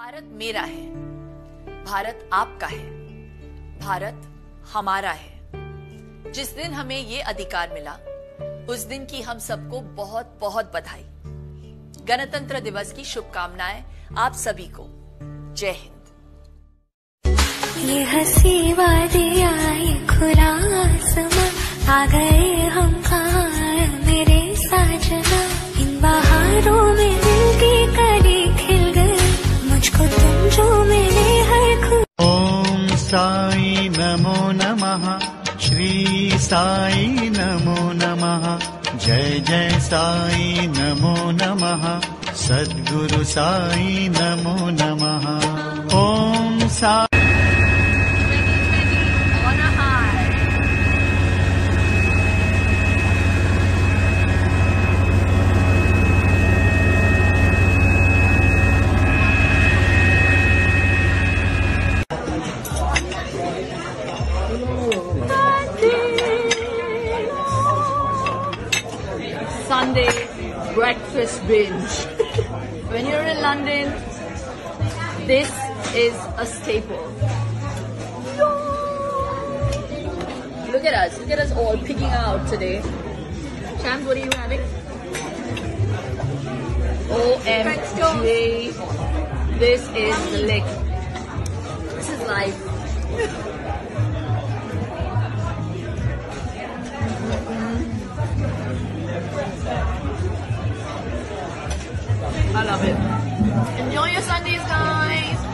भारत मेरा है। भारत आपका है। भारत हमारा है। जिस दिन हमें ये अधिकार मिला, उस दिन की हम सबको बहुत बहुत बधाई। गणतंत्र दिवस की शुभकामनाएँ आप सभी को। जय हिंद। ये हँसी वादियाँ ये खुला आसमां आ गए साई नमो नमः। श्री साई नमो नमः। जय जय साई नमो नमः। सद्गुरु साई नमो नमः Sunday breakfast binge. when you're in London, this is a staple. Look at us. Look at us all picking out today. Shams, what are you having? OMG. This is the lick. This is life. I love it. Enjoy your Sundays, guys.